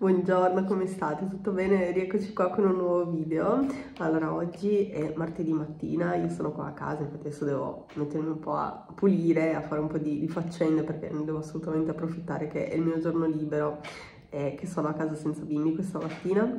Buongiorno, come state? Tutto bene? Rieccoci qua con un nuovo video. Allora, oggi è martedì mattina, io sono qua a casa, infatti adesso devo mettermi un po' a pulire, a fare un po' di, di faccende perché non devo assolutamente approfittare che è il mio giorno libero e che sono a casa senza bimbi questa mattina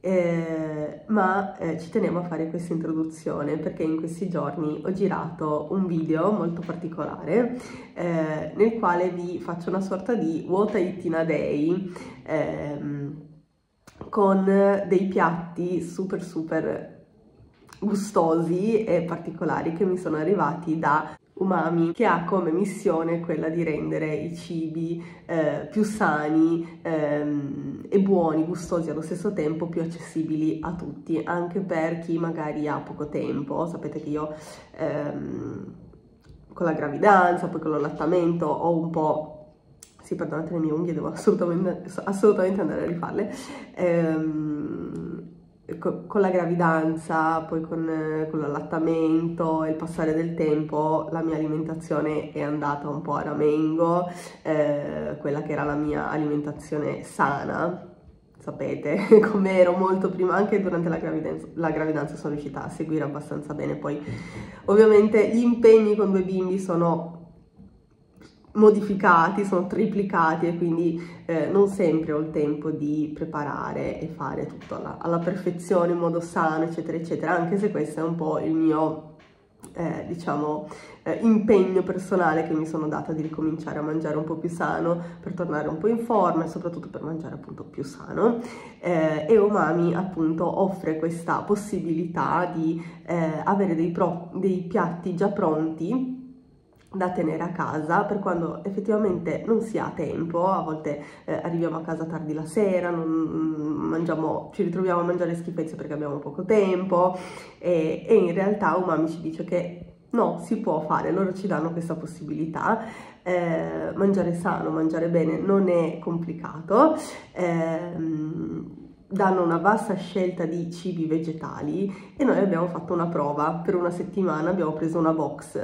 eh, ma eh, ci tenevo a fare questa introduzione perché in questi giorni ho girato un video molto particolare eh, nel quale vi faccio una sorta di What I Eat in a Day ehm, con dei piatti super super gustosi e particolari che mi sono arrivati da Umami che ha come missione quella di rendere i cibi eh, più sani ehm, e buoni, gustosi allo stesso tempo, più accessibili a tutti, anche per chi magari ha poco tempo. Sapete che io ehm, con la gravidanza, poi con l'allattamento ho un po' sì, perdonate le mie unghie, devo assolutamente, assolutamente andare a rifarle. Ehm, con la gravidanza, poi con, con l'allattamento e il passare del tempo, la mia alimentazione è andata un po' a ramengo, eh, quella che era la mia alimentazione sana, sapete come ero molto prima, anche durante la gravidanza, la gravidanza sono riuscita a seguire abbastanza bene, poi ovviamente gli impegni con due bimbi sono modificati, sono triplicati e quindi eh, non sempre ho il tempo di preparare e fare tutto alla, alla, perfezione in modo sano, eccetera, eccetera, anche se questo è un po' il mio, eh, diciamo, eh, impegno personale che mi sono data di ricominciare a mangiare un po' più sano per tornare un po' in forma e soprattutto per mangiare appunto più sano. Eh, e Omami appunto offre questa possibilità di eh, avere dei, pro, dei piatti già pronti da tenere a casa per quando effettivamente non si ha tempo, a volte eh, arriviamo a casa tardi la sera, mangiamo, ci ritroviamo a mangiare schifezze perché abbiamo poco tempo. E, e, in realtà Umami ci dice che no, si può fare, loro ci danno questa possibilità, eh, mangiare sano, mangiare bene non è complicato, eh, danno una vasta scelta di cibi vegetali e noi abbiamo fatto una prova. Per una settimana, abbiamo preso una box,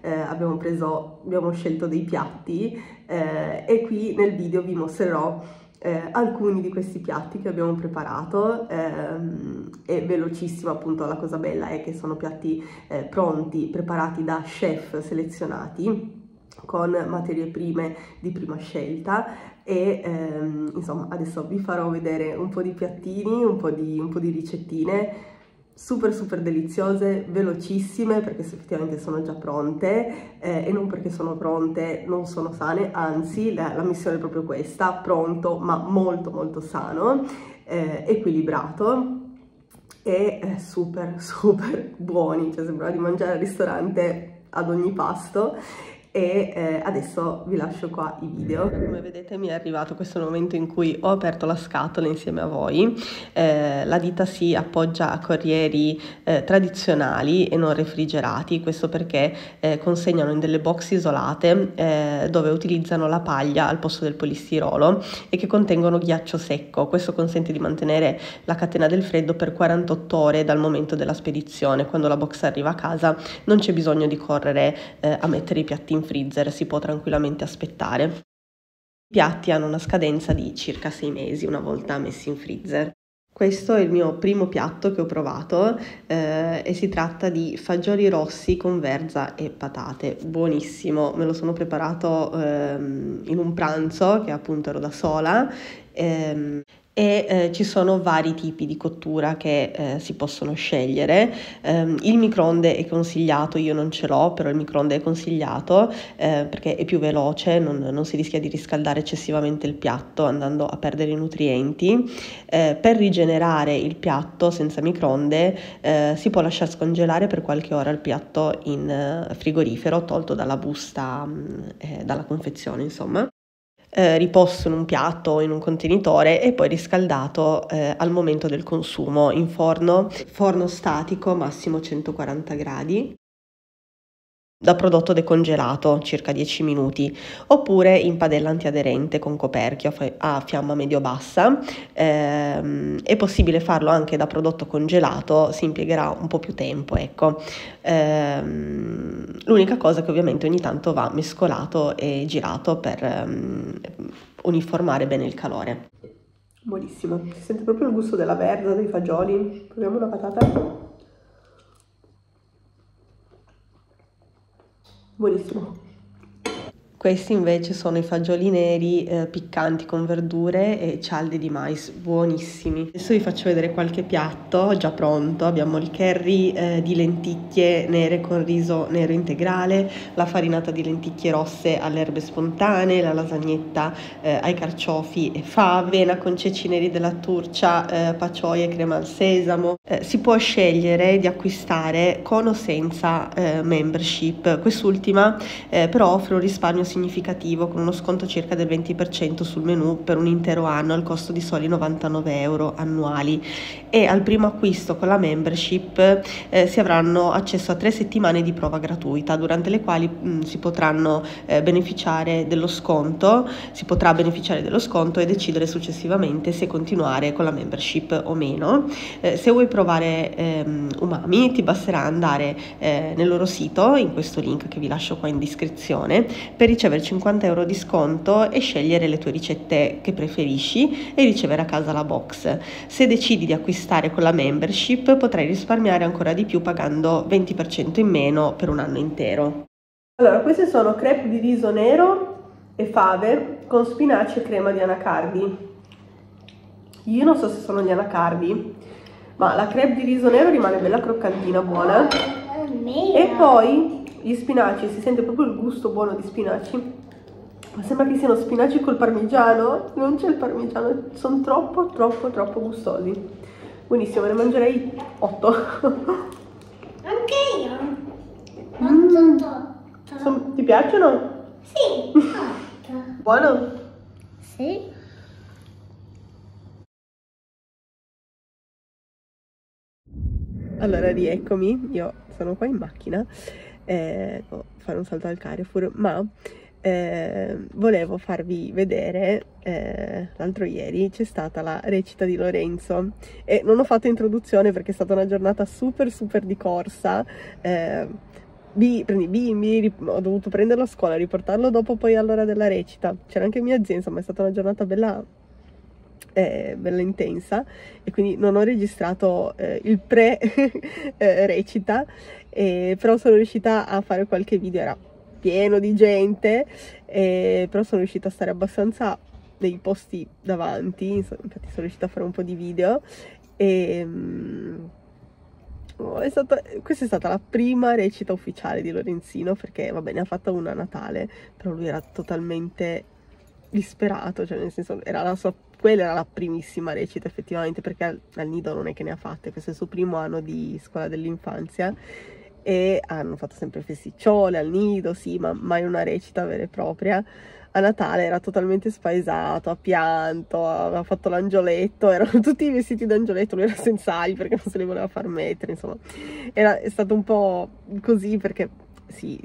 eh, abbiamo, preso, abbiamo scelto dei piatti eh, e qui nel video vi mostrerò eh, alcuni di questi piatti che abbiamo preparato ehm, e velocissimo appunto la cosa bella è che sono piatti eh, pronti, preparati da chef selezionati con materie prime di prima scelta e ehm, insomma adesso vi farò vedere un po' di piattini, un po' di, un po di ricettine super super deliziose, velocissime perché effettivamente sono già pronte eh, e non perché sono pronte non sono sane, anzi la, la missione è proprio questa, pronto ma molto molto sano, eh, equilibrato e eh, super super buoni, cioè sembrava di mangiare al ristorante ad ogni pasto e eh, adesso vi lascio qua i video. Come vedete mi è arrivato questo momento in cui ho aperto la scatola insieme a voi, eh, la ditta si appoggia a corrieri eh, tradizionali e non refrigerati, questo perché eh, consegnano in delle box isolate eh, dove utilizzano la paglia al posto del polistirolo e che contengono ghiaccio secco, questo consente di mantenere la catena del freddo per 48 ore dal momento della spedizione, quando la box arriva a casa non c'è bisogno di correre eh, a mettere i piatti in freezer, si può tranquillamente aspettare. I piatti hanno una scadenza di circa 6 mesi una volta messi in freezer. Questo è il mio primo piatto che ho provato eh, e si tratta di fagioli rossi con verza e patate. Buonissimo, me lo sono preparato ehm, in un pranzo che appunto ero da sola ehm, e eh, ci sono vari tipi di cottura che eh, si possono scegliere. Um, il microonde è consigliato, io non ce l'ho, però il microonde è consigliato eh, perché è più veloce, non, non, si rischia di riscaldare eccessivamente il piatto andando a perdere i nutrienti. Eh, per rigenerare il piatto senza microonde eh, si può lasciare scongelare per qualche ora il piatto in eh, frigorifero, tolto dalla busta, mm, dalla confezione insomma eh, riposto in un piatto o in un contenitore e poi riscaldato eh, al momento del consumo in forno, forno statico massimo 140 gradi da prodotto decongelato circa 10 minuti. Oppure in padella antiaderente con coperchio a fiamma medio-bassa. Ehm, è possibile farlo anche da prodotto congelato si impiegherà un po' più tempo ecco. Ehm, l'unica cosa che ovviamente ogni tanto va mescolato e girato per ehm, uniformare bene il calore. Buonissimo. Si sente proprio il gusto della verza dei fagioli? Proviamo una patata buonissimo questi invece sono i fagioli neri eh, piccanti con verdure e cialde di mais, buonissimi. Adesso vi faccio vedere qualche piatto già pronto. Abbiamo il curry eh, di lenticchie nere con riso nero integrale, la farinata di lenticchie rosse alle erbe spontanee, la lasagnetta eh, ai carciofi e fave, la con ceci neri della turcia, eh, pacioia e crema al sesamo. Eh, si può scegliere di acquistare con o senza eh, membership. Quest'ultima però offre un risparmio significativo con uno sconto circa del 20% sul menu per un intero anno al costo di soli 99 euro annuali e al primo acquisto con la membership eh, si avranno accesso a tre settimane di prova gratuita durante le quali mh, mm, si potranno eh, beneficiare dello sconto, si potrà beneficiare dello sconto e decidere successivamente se continuare con la membership o meno. Eh, se vuoi provare ehm, Umami ti basterà andare eh, nel loro sito in questo link che vi lascio qua in descrizione per ricevere 50 euro di sconto e scegliere le tue ricette che preferisci e ricevere a casa la box. Se decidi di acquistare con la membership potrai risparmiare ancora di più pagando 20% in meno per un anno intero. Allora, queste sono crepe di riso nero e fave con spinaci e crema di anacardi. Io non so se sono gli anacardi, ma la crepe di riso nero rimane bella croccantina, buona. E poi gli spinaci, si sente proprio il gusto buono di spinaci. Ma sembra che siano spinaci col parmigiano. Non c'è il parmigiano, sono troppo, troppo, troppo gustosi. Buonissimo, ne mangerei 8. Anche io. Mm. Son, ti piacciono? Sì. Buono? Sì. Allora rieccomi, io sono qua in macchina eh, oh, fare un salto al Carrefour, ma eh, volevo farvi vedere, eh, l'altro ieri c'è stata la recita di Lorenzo. E non ho fatto introduzione perché è stata una giornata super super di corsa, eh, B, prendi i bimbi, ho dovuto prenderlo a scuola, riportarlo dopo poi all'ora della recita, c'era anche mia zia, insomma è stata una giornata bella eh, bella intensa e quindi non ho registrato eh, il pre eh, però sono riuscita a fare qualche video, era pieno di gente, eh, però sono riuscita a stare abbastanza nei posti davanti, infatti sono riuscita a fare un po' di video. E... Um, è stata, questa è stata la prima recita ufficiale di Lorenzino perché va bene ha fatto una a Natale però lui era totalmente disperato cioè nel senso era la sua quella era la primissima recita effettivamente perché al, nido non è che ne ha fatte questo è il suo primo anno di scuola dell'infanzia e hanno fatto sempre festicciole al nido, sì, ma mai una recita vera e propria. A Natale era totalmente spaesato, ha pianto, aveva fatto l'angioletto, erano tutti vestiti d'angioletto, lui era senza ali perché non se li voleva far mettere, insomma. Era, è stato un po' così perché, sì,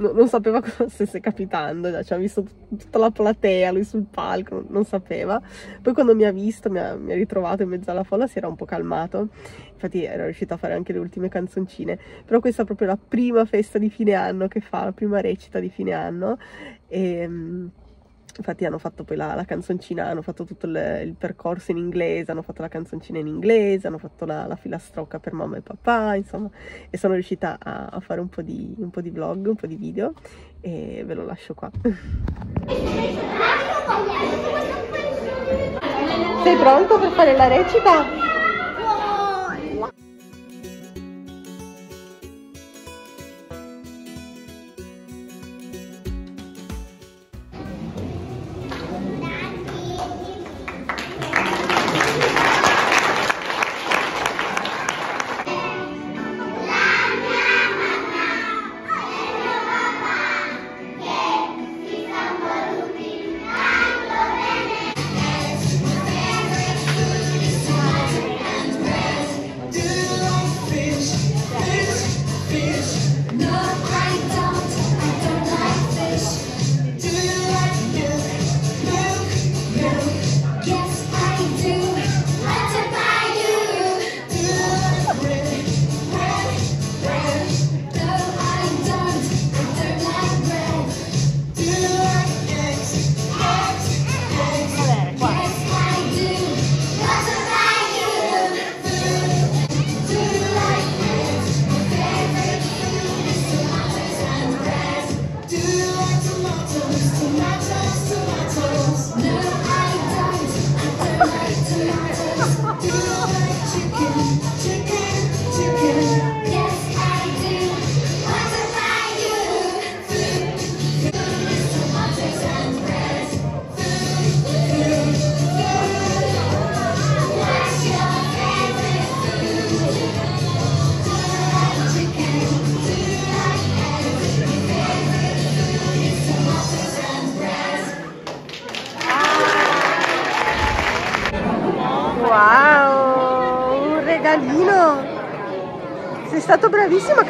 no, non sapeva cosa stesse capitando, cioè, ha visto tutta la platea, lui sul palco, non sapeva. Poi quando mi ha visto, mi ha, mi ha ritrovato in mezzo alla folla, si era un po' calmato, infatti era riuscito a fare anche le ultime canzoncine, però questa è proprio la prima festa di fine anno che fa, la prima recita di fine anno. E, ehm, infatti hanno fatto poi la, la canzoncina, hanno fatto tutto il, il, percorso in inglese, hanno fatto la canzoncina in inglese, hanno fatto la, la filastrocca per mamma e papà, insomma, e sono riuscita a, a fare un po, di, un po' di vlog, un po' di video e ve lo lascio qua. Sei pronto per fare la recita?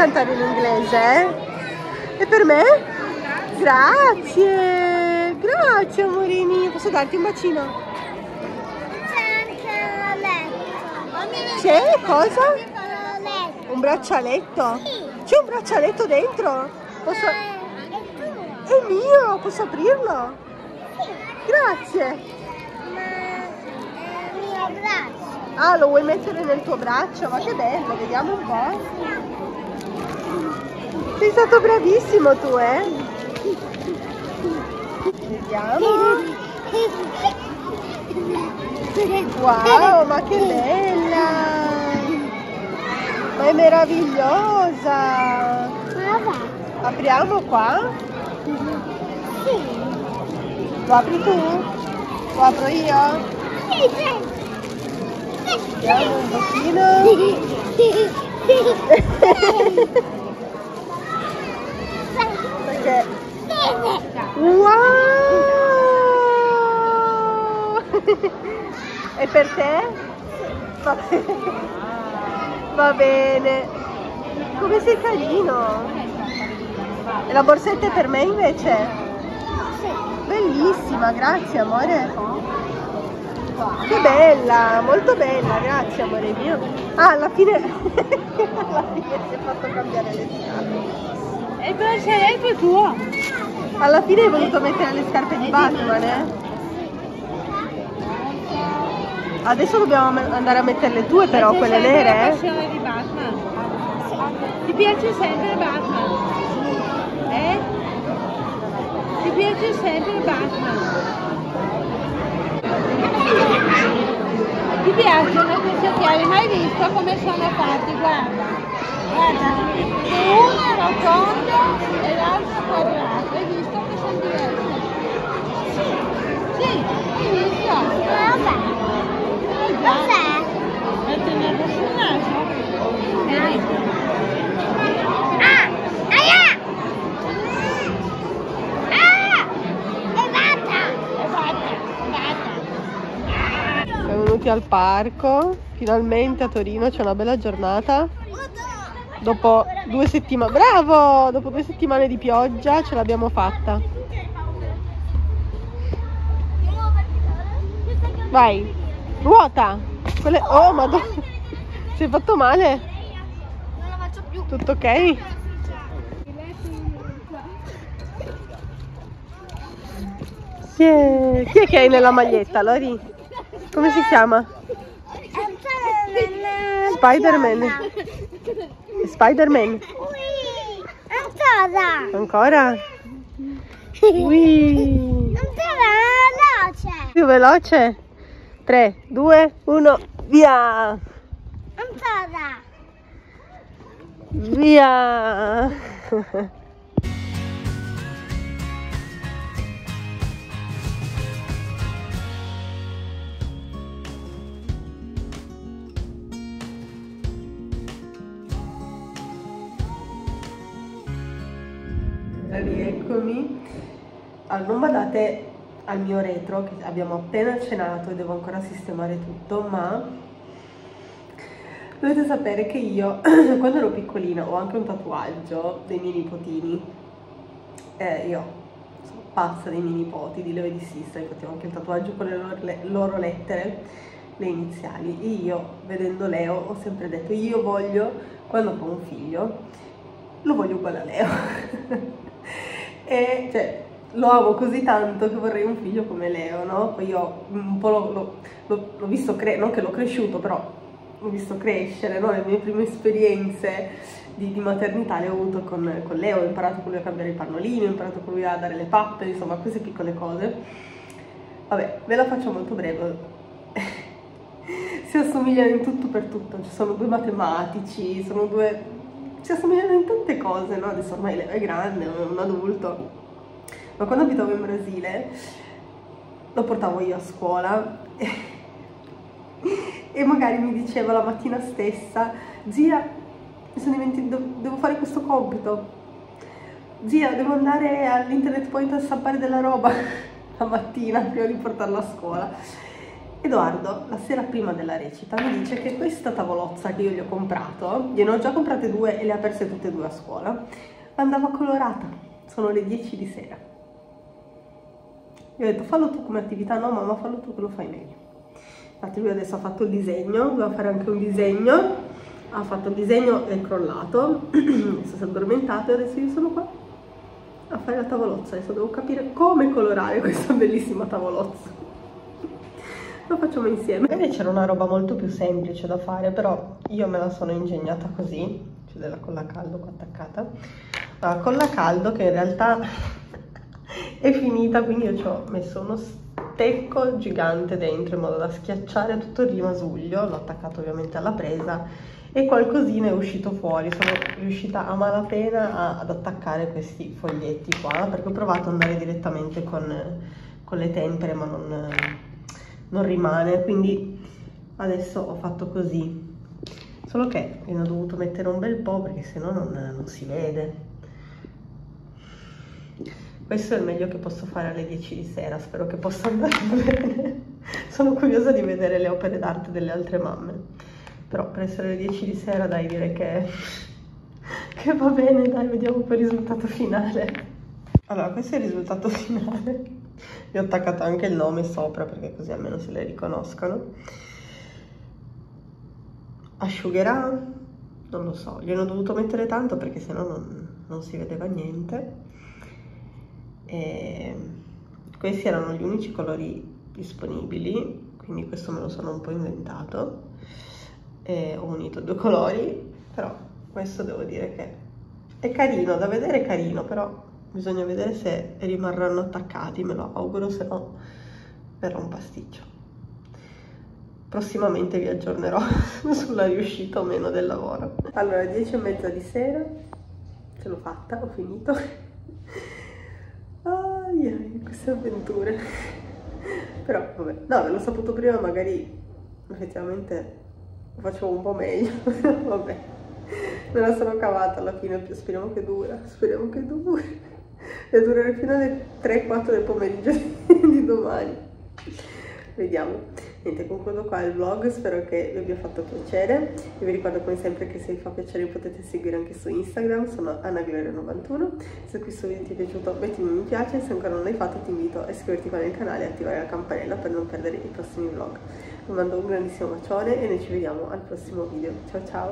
Cantare in inglese, eh? E per me? Grazie, grazie amore mio. Posso darti un bacino? C'è anche letto. C'è cosa? Un braccialetto? Sì. C'è un braccialetto dentro? Posso... Eh, È mio, posso aprirlo? Sì. Grazie. Ma è il mio braccio. Ah, lo vuoi mettere nel tuo braccio? Ma che bello, vediamo un po'. Sei stato bravissimo tu, eh? Vediamo. Wow, ma che bella! Ma è meravigliosa! Apriamo qua? Lo apri tu? Lo apro io? Vediamo un pochino. Perché... Wow! È per te? Va bene. Va bene. Come sei carino. E la borsetta è per me invece? Bellissima, grazie amore. Che bella, molto bella, grazie amore mio. Ah, alla fine, alla fine si è fatto cambiare le scarpe. E il braccialetto è tuo. Alla fine hai voluto mettere le scarpe di Batman, eh? Adesso dobbiamo andare a mettere le tue però, quelle nere, eh? di Batman. Ti piace sempre Batman? Eh? Ti piace sempre Batman? Ti piacciono questi occhiali? Mai visto come sono fatti? Guarda. Guarda. Uno è rotondo e l'altro quadrato. Hai visto che sono diversi? Sì, hai visto? Vabbè. Cos'è? È tenerlo sul naso. Vedi? Ah! Aia! Ah! È! È fatta, è fatta. Siamo venuti al parco, finalmente a Torino c'è una bella giornata. Dopo due settimane, bravo! Dopo due settimane di pioggia ce l'abbiamo fatta. Vai, ruota! Quelle... Oh, madonna! Si è fatto male? Non la faccio più. Tutto ok? Chi è, chi è che hai nella maglietta, Lori? Come si chiama? Spider-Man. Spider-Man. Ancora! Ancora? Ui. Ancora veloce! Più veloce? 3, 2, 1, via! Ancora! Via! Allora, non badate al mio retro che abbiamo appena cenato e devo ancora sistemare tutto, ma dovete sapere che io quando ero piccolina ho anche un tatuaggio dei miei nipotini. Eh, io sono pazza dei miei nipoti di Leo e di Sista, infatti ho anche il tatuaggio con le loro, le loro lettere, le iniziali. E io, vedendo Leo, ho sempre detto io voglio, quando ho un figlio, lo voglio uguale a Leo. e cioè, lo amo così tanto che vorrei un figlio come Leo, no? Poi io un po' l'ho, visto crescere, non che l'ho cresciuto, però l'ho visto crescere, no? Le mie prime esperienze di, di maternità le ho avuto con, con Leo, ho imparato con lui a cambiare i pannolini, ho imparato con lui a dare le pappe, insomma, queste piccole cose. Vabbè, ve la faccio molto breve. si assomigliano in tutto per tutto, ci sono due matematici, sono due... si assomigliano in tante cose, no? Adesso ormai Leo è grande, è un adulto. Ma quando abitavo in Brasile lo portavo io a scuola e magari mi diceva la mattina stessa, zia, mi sono dimenticato, devo fare questo compito. Zia, devo andare all'internet point a stampare della roba la mattina prima di portarla a scuola. Edoardo, la sera prima della recita, mi dice che questa tavolozza che io gli ho comprato, gliene ho già comprate due e le ha perse tutte e due a scuola, andava colorata, sono le 10 di sera. Io ho detto fallo tu come attività, no mamma fallo tu che lo fai meglio. Infatti lui adesso ha fatto il disegno, doveva fare anche un disegno, ha fatto il disegno è crollato, adesso si è addormentato e adesso io sono qua a fare la tavolozza, adesso devo capire come colorare questa bellissima tavolozza lo facciamo insieme. Magari c'era una roba molto più semplice da fare, però io me la sono ingegnata così, c'è della colla caldo qua attaccata. La colla caldo che in realtà è finita, quindi io ci ho messo uno stecco gigante dentro in modo da schiacciare tutto il rimasuglio, l'ho attaccato ovviamente alla presa e qualcosina è uscito fuori, sono riuscita a malapena ad attaccare questi foglietti qua perché ho provato ad andare direttamente con, con le tempere ma non non rimane. Quindi adesso ho fatto così. Solo che ne ho dovuto mettere un bel po' perché sennò non, non si vede questo è il meglio che posso fare alle 10 di sera spero che possa andare bene. Sono curiosa di vedere le opere d'arte delle altre mamme. Però per essere le 10 di sera dai direi che, che va bene dai vediamo poi il risultato finale. Allora questo è il risultato finale. Gli ho attaccato anche il nome sopra perché così almeno se le riconoscono. Asciugherà? Non lo so gliene ho dovuto mettere tanto perché sennò non, non si vedeva niente e questi erano gli unici colori disponibili quindi questo me lo sono un po' inventato. E ho unito due colori però questo devo dire che è carino da vedere è carino però bisogna vedere se rimarranno attaccati me lo auguro se no verrà un pasticcio. Prossimamente vi aggiornerò sulla riuscita o meno del lavoro. Allora 10 e mezza di sera ce l'ho fatta ho finito ai queste avventure. Però vabbè. No l'ho saputo prima magari effettivamente lo facevo un po' meglio. Vabbè. Me la sono cavata alla fine speriamo che dura speriamo che dura e durare fino alle 3-4 del pomeriggio di domani. Vediamo niente concludo qua il vlog spero che vi abbia fatto piacere. E vi ricordo come sempre che se vi fa piacere potete seguire anche su Instagram sono AnnaVivere91 se questo video ti è piaciuto mettimi mi piace se ancora non l'hai fatto ti invito a iscriverti qua nel canale e attivare la campanella per non perdere i prossimi vlog. Vi mando un grandissimo bacione e noi ci vediamo al prossimo video. Ciao ciao